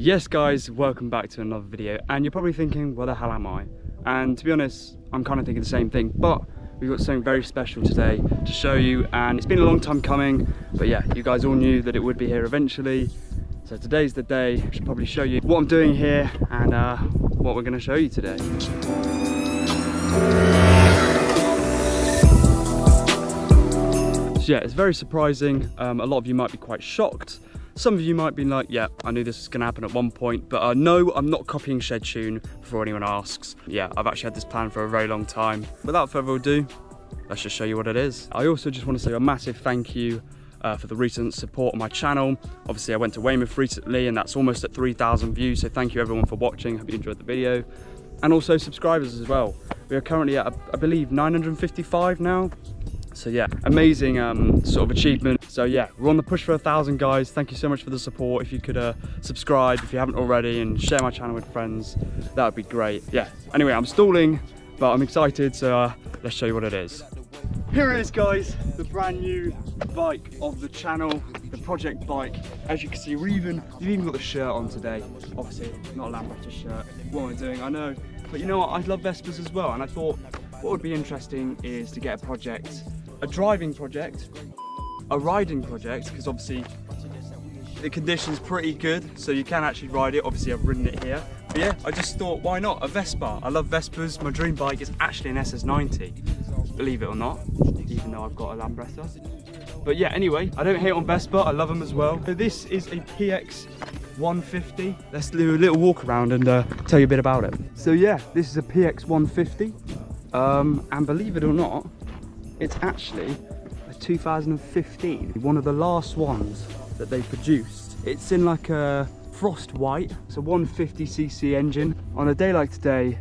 Yes guys, welcome back to another video and you're probably thinking, where the hell am I? And to be honest, I'm kind of thinking the same thing, but we've got something very special today to show you and it's been a long time coming, but yeah, you guys all knew that it would be here eventually. So today's the day, I should probably show you what I'm doing here and uh, what we're gonna show you today. So yeah, it's very surprising. Um, a lot of you might be quite shocked. Some of you might be like, yeah, I knew this was gonna happen at one point, but uh, no, I'm not copying Shed Tune before anyone asks. Yeah, I've actually had this plan for a very long time. Without further ado, let's just show you what it is. I also just want to say a massive thank you uh, for the recent support on my channel. Obviously, I went to Weymouth recently and that's almost at 3,000 views, so thank you everyone for watching. Hope you enjoyed the video. And also subscribers as well. We are currently at, I believe, 955 now. So yeah, amazing um, sort of achievement. So yeah, we're on the push for a thousand guys. Thank you so much for the support. If you could uh, subscribe if you haven't already and share my channel with friends, that would be great. Yeah, anyway, I'm stalling, but I'm excited. So uh, let's show you what it is. Here it is guys, the brand new bike of the channel, the project bike. As you can see, we even, you've even got the shirt on today. Obviously, not a Lambretta shirt. What am I doing? I know. But you know what, I love Vespas as well. And I thought what would be interesting is to get a project a driving project, a riding project, because obviously the condition's pretty good, so you can actually ride it. Obviously, I've ridden it here. But yeah, I just thought, why not? A Vespa. I love Vespas. My dream bike is actually an SS90, believe it or not, even though I've got a Lambretta. But yeah, anyway, I don't hate on Vespa. I love them as well. So this is a PX 150. Let's do a little walk around and uh, tell you a bit about it. So yeah, this is a PX 150. Um, and believe it or not, it's actually a 2015, one of the last ones that they produced. It's in like a frost white, it's a 150cc engine. On a day like today,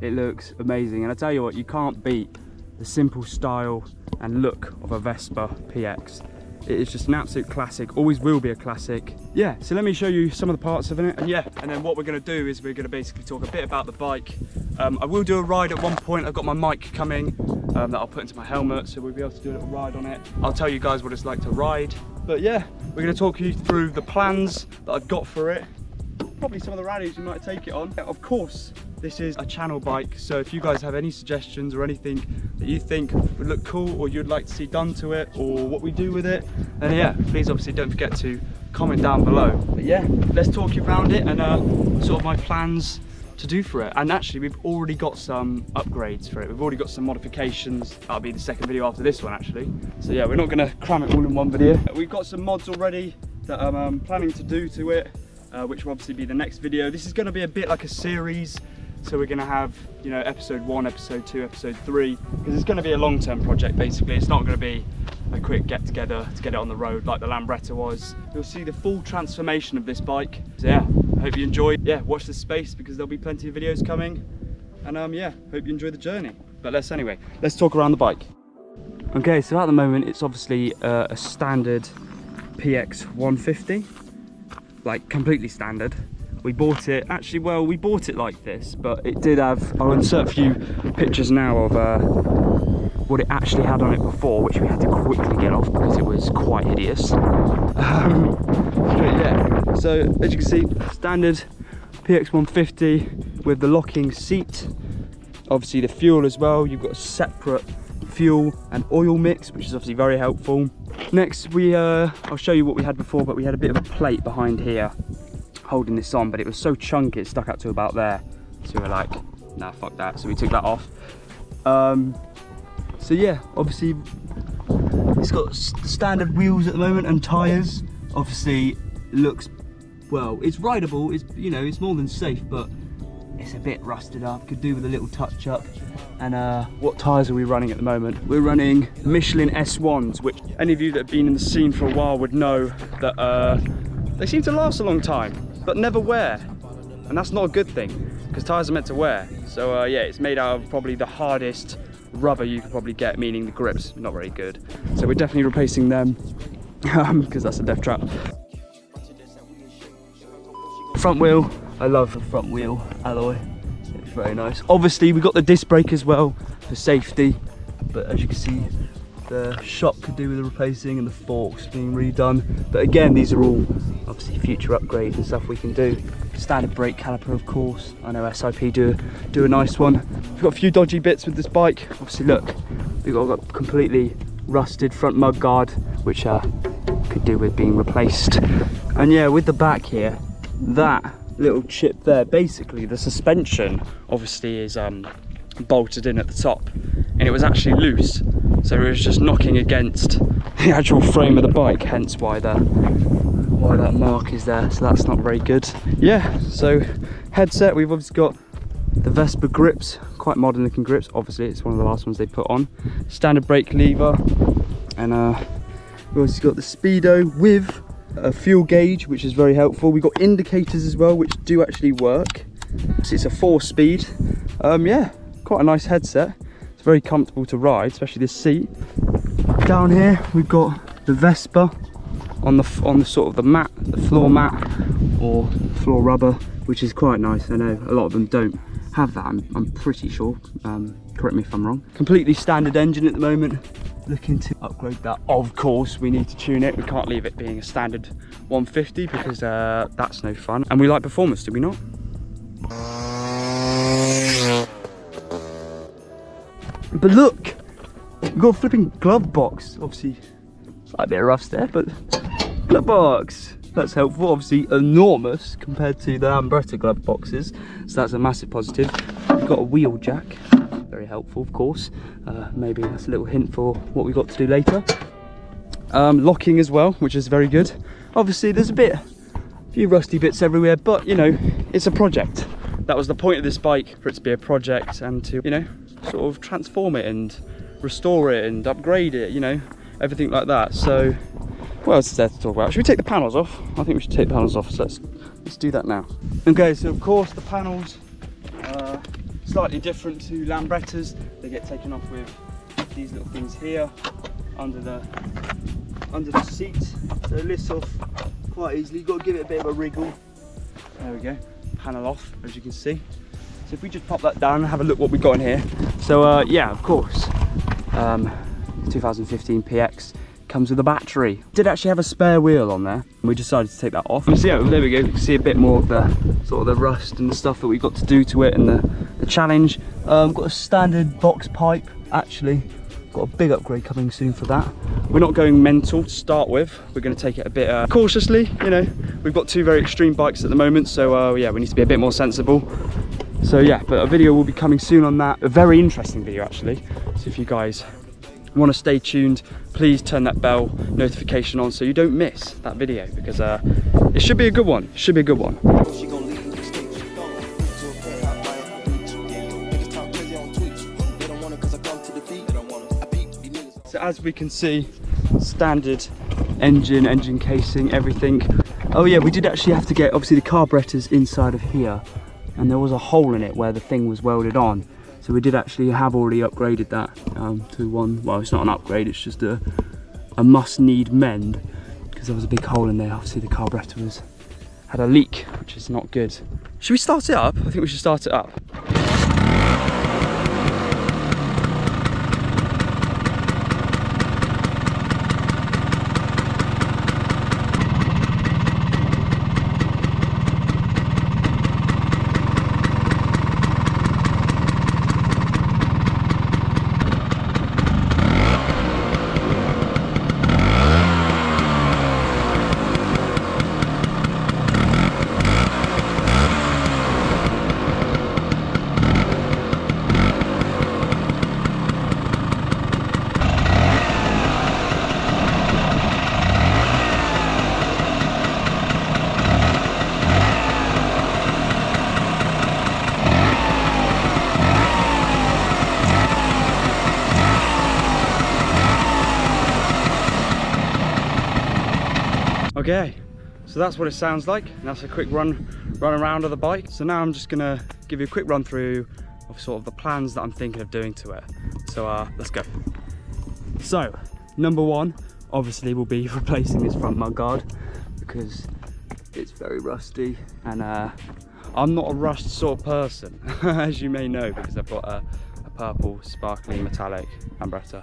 it looks amazing. And I tell you what, you can't beat the simple style and look of a Vespa PX. It is just an absolute classic, always will be a classic. Yeah, so let me show you some of the parts of it. And yeah, and then what we're gonna do is we're gonna basically talk a bit about the bike. Um, I will do a ride at one point. I've got my mic coming um, that I'll put into my helmet, so we'll be able to do a little ride on it. I'll tell you guys what it's like to ride. But yeah, we're gonna talk you through the plans that I've got for it. Probably some of the rallies you might take it on. Of course, this is a channel bike, so if you guys have any suggestions or anything that you think would look cool or you'd like to see done to it or what we do with it, then yeah, please obviously don't forget to comment down below. But yeah, let's talk you around it and uh, sort of my plans to do for it. And actually we've already got some upgrades for it. We've already got some modifications. That'll be the second video after this one actually. So yeah, we're not gonna cram it all in one video. We've got some mods already that I'm um, planning to do to it, uh, which will obviously be the next video. This is gonna be a bit like a series so we're gonna have, you know, episode one, episode two, episode three, because it's gonna be a long-term project basically. It's not gonna be a quick get together to get it on the road like the Lambretta was. You'll see the full transformation of this bike. So yeah, hope you enjoy. Yeah, watch this space because there'll be plenty of videos coming. And um, yeah, hope you enjoy the journey. But let's anyway, let's talk around the bike. Okay, so at the moment it's obviously uh, a standard PX 150, like completely standard. We bought it actually well we bought it like this but it did have i'll insert a few pictures now of uh, what it actually had on it before which we had to quickly get off because it was quite hideous. Um, but yeah. So as you can see standard px150 with the locking seat. Obviously the fuel as well. You've got a separate fuel and oil mix which is obviously very helpful next we uh, i'll show you what we had before but we had a bit of a plate behind here holding this on, but it was so chunky it stuck out to about there. So we were like, nah, fuck that. So we took that off. Um, so yeah, obviously it's got standard wheels at the moment and tyres. Obviously looks, well, it's rideable. It's, you know, it's more than safe, but it's a bit rusted up. Could do with a little touch up. And uh, what tyres are we running at the moment? We're running Michelin S1s, which any of you that have been in the scene for a while would know that uh, they seem to last a long time but never wear. And that's not a good thing because tires are meant to wear. So uh, yeah, it's made out of probably the hardest rubber you could probably get, meaning the grips not very good. So we're definitely replacing them because that's a death trap. Front wheel, I love the front wheel alloy. It's very nice. Obviously we got the disc brake as well for safety, but as you can see, The shock could do with the replacing and the forks being redone. But again, these are all obviously future upgrades and stuff we can do. Standard brake caliper, of course. I know SIP do, do a nice one. We've got a few dodgy bits with this bike. Obviously, look, we've got, got completely rusted front mud guard, which uh, could do with being replaced. And yeah, with the back here, that little chip there, basically the suspension obviously is um, bolted in at the top and it was actually loose. So it was just knocking against the actual frame of the bike, hence why the why that mark is there. So that's not very good. Yeah, so headset, we've obviously got the Vespa grips, quite modern looking grips. Obviously it's one of the last ones they put on. Standard brake lever and uh, we've also got the Speedo with a fuel gauge, which is very helpful. We've got indicators as well, which do actually work. So it's a four speed. Um, yeah, quite a nice headset. It's very comfortable to ride, especially this seat. Down here, we've got the Vespa on the on the sort of the mat, the floor mat or floor rubber, which is quite nice. I know a lot of them don't have that. I'm, I'm pretty sure. Um, correct me if I'm wrong. Completely standard engine at the moment looking to upgrade that. Of course, we need to tune it. We can't leave it being a standard 150 because uh, that's no fun. And we like performance, do we not? But look, we've got a flipping glove box. Obviously, slight bit of rust there, but glove box. That's helpful. Obviously, enormous compared to the Lambretta glove boxes. So that's a massive positive. We've got a wheel jack helpful of course. Uh, maybe that's a little hint for what we've got to do later. Um, locking as well which is very good. Obviously there's a bit a few rusty bits everywhere but you know it's a project. That was the point of this bike for it to be a project and to you know sort of transform it and restore it and upgrade it you know everything like that. So what else is there to talk about? Should we take the panels off? I think we should take the panels off so let's let's do that now. Okay so of course the panels slightly different to Lambrettas. They get taken off with these little things here under the under the seat. So it lifts off quite easily. You've got to give it a bit of a wriggle. There we go. Panel off, as you can see. So if we just pop that down and have a look what we've got in here. So uh, yeah, of course, um, 2015 PX comes with a battery. Did actually have a spare wheel on there. We decided to take that off. And see, oh, there we go. You can see a bit more of the sort of the rust and the stuff that we've got to do to it and the, the challenge. Um, got a standard box pipe, actually. Got a big upgrade coming soon for that. We're not going mental to start with. We're going to take it a bit uh, cautiously, you know. We've got two very extreme bikes at the moment, so uh, yeah, we need to be a bit more sensible. So yeah, but a video will be coming soon on that. A very interesting video actually. So if you guys want to stay tuned please turn that bell notification on so you don't miss that video because uh, it should be a good one it should be a good one as we can see standard engine engine casing everything oh yeah we did actually have to get obviously the carburetors inside of here and there was a hole in it where the thing was welded on so we did actually have already upgraded that um, to one, well it's not an upgrade, it's just a, a must need mend because there was a big hole in there. Obviously the carburetor was had a leak, which is not good. Should we start it up? I think we should start it up. Okay, so that's what it sounds like. And that's a quick run, run around of the bike. So now I'm just gonna give you a quick run through of sort of the plans that I'm thinking of doing to it. So uh, let's go. So, number one, obviously will be replacing this front mud guard because it's very rusty and uh, I'm not a rust sort of person, as you may know, because I've got a, a purple sparkling metallic Lambretta So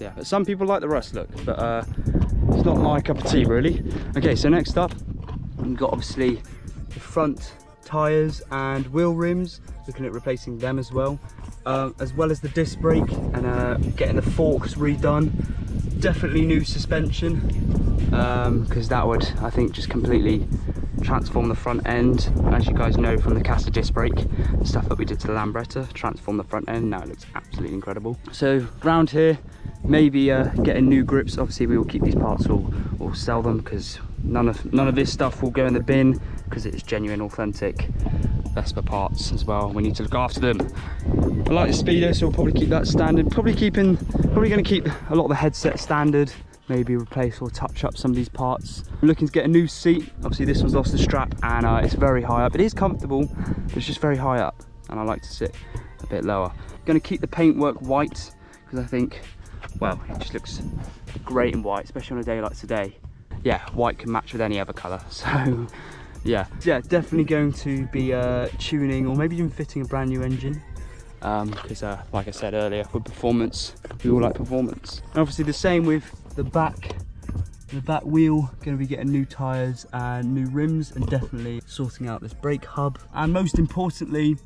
yeah, but some people like the rust look, but uh, it's not my cup of tea really. Okay, so next up, we've got obviously the front tyres and wheel rims, looking at replacing them as well, uh, as well as the disc brake and uh, getting the forks redone. Definitely new suspension, because um, that would, I think, just completely transform the front end. As you guys know from the Casa disc brake, stuff that we did to the Lambretta, transform the front end, now it looks absolutely incredible. So around here, maybe uh, getting new grips. Obviously we will keep these parts or, sell them because none of, none of this stuff will go in the bin because it's genuine, authentic Vespa parts as well. We need to look after them. I like the Speedo, so we'll probably keep that standard. Probably keeping, probably going to keep a lot of the headset standard maybe replace or touch up some of these parts. I'm looking to get a new seat. Obviously this one's lost the strap and uh, it's very high up. It is comfortable, but it's just very high up and I like to sit a bit lower. Gonna keep the paintwork white because I think, well, it just looks great in white, especially on a day like today. Yeah, white can match with any other color. So yeah, yeah, definitely going to be uh, tuning or maybe even fitting a brand new engine. Because um, uh, like I said earlier with performance we all like performance. And obviously the same with the back. The back wheel going to be getting new tires and new rims and definitely sorting out this brake hub. And most importantly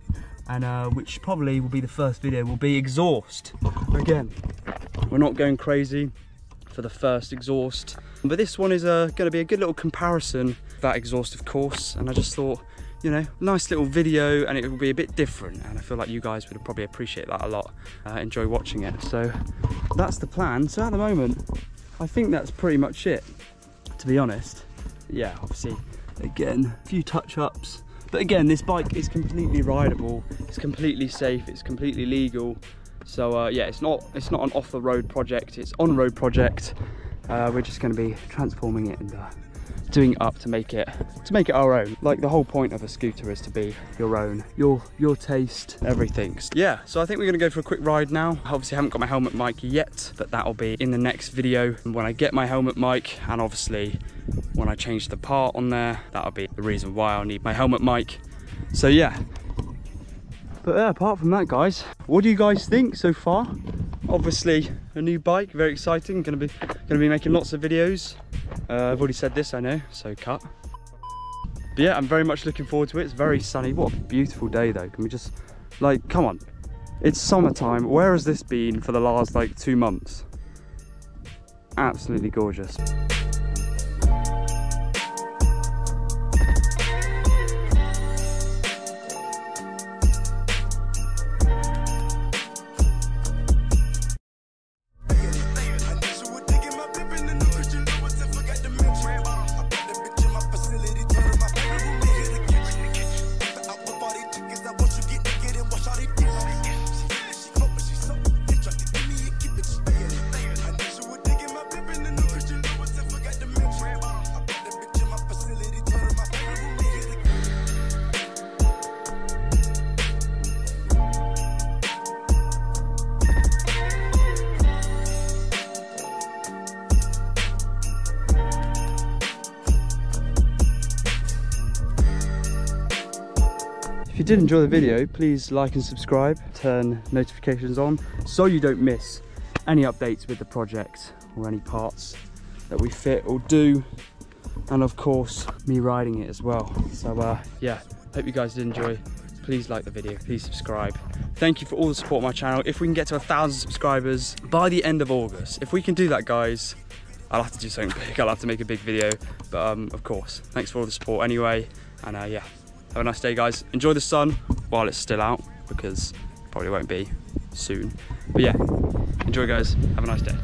and uh, which probably will be the first video will be exhaust. Again we're not going crazy for the first exhaust but this one is uh, going to be a good little comparison that exhaust of course and I just thought you know, nice little video and it will be a bit different and I feel like you guys would probably appreciate that a lot, uh, enjoy watching it. So that's the plan. So at the moment, I think that's pretty much it, to be honest. Yeah, obviously, again, a few touch-ups. But again, this bike is completely rideable, it's completely safe, it's completely legal. So uh, yeah, it's not it's not an off-the-road project, it's on-road project. Uh, we're just going to be transforming it and uh, doing up to make it to make it our own. Like the whole point of a scooter is to be your own your your taste everything. Yeah so i think we're gonna go for a quick ride now. Obviously I haven't got my helmet mic yet but that'll be in the next video. And when i get my helmet mic and obviously when i change the part on there that'll be the reason why i'll need my helmet mic. So yeah but yeah, apart from that guys what do you guys think so far obviously a new bike very exciting gonna be gonna be making lots of videos uh, I've already said this, I know, so cut. But yeah, I'm very much looking forward to it. It's very sunny. What a beautiful day though. Can we just, like, come on. It's summertime. Where has this been for the last, like, two months? Absolutely gorgeous. Did enjoy the video, please like and subscribe, turn notifications on so you don't miss any updates with the project or any parts that we fit or do. And of course, me riding it as well. So uh, yeah, hope you guys did enjoy. Please like the video, please subscribe. Thank you for all the support on my channel. If we can get to a thousand subscribers by the end of August, if we can do that guys, I'll have to do something big. I'll have to make a big video. But um, of course, thanks for all the support anyway. And uh, yeah, have a nice day, guys. Enjoy the sun while it's still out because probably won't be soon. But yeah, enjoy, guys. Have a nice day.